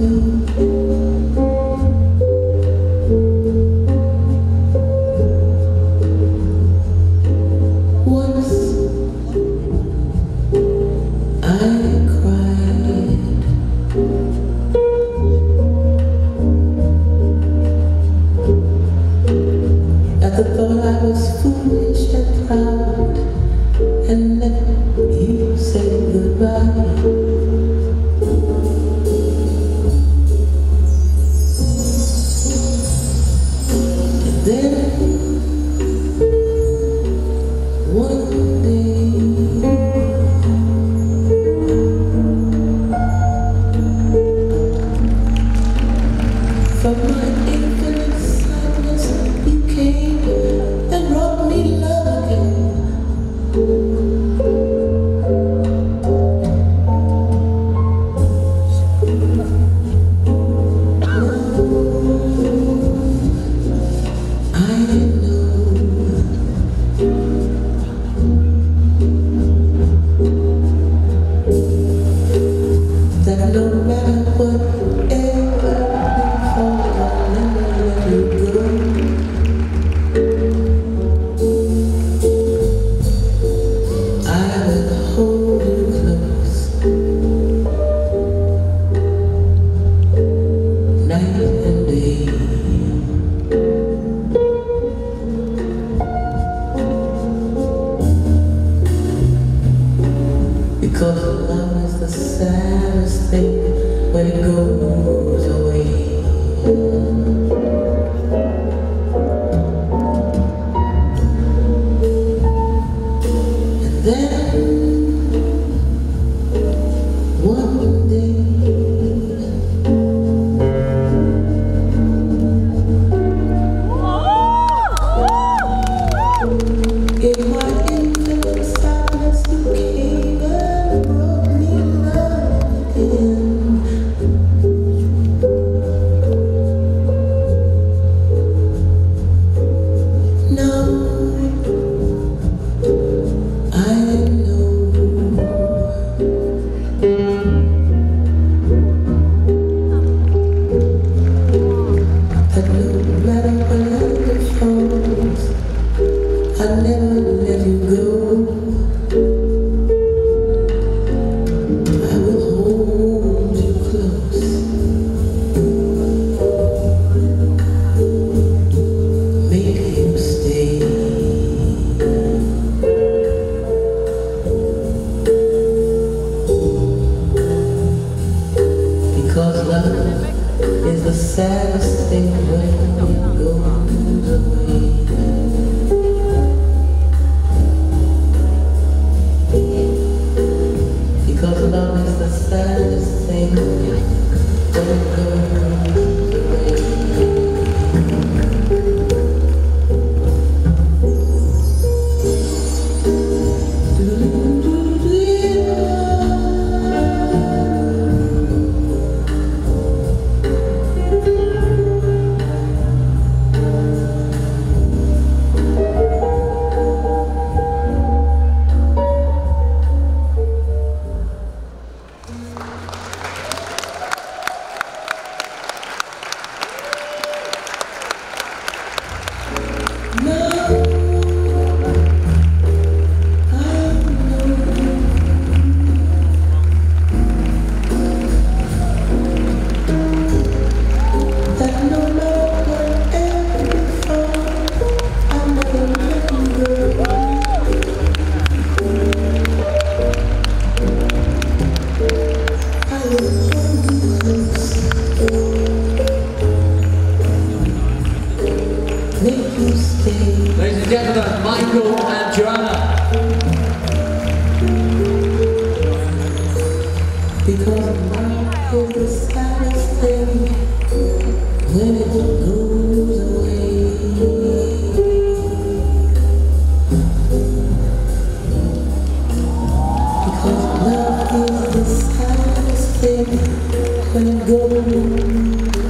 the thought I was foolish and proud. for go. Ladies and gentlemen, Michael and Joanna. Because love is the saddest thing when it goes away. Because love is the saddest thing when it goes away.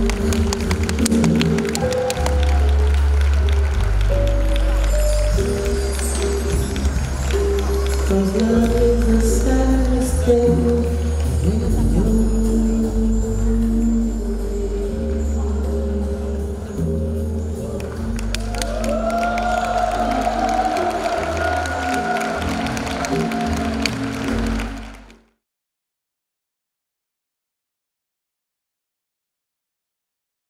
Cause love is the saddest thing.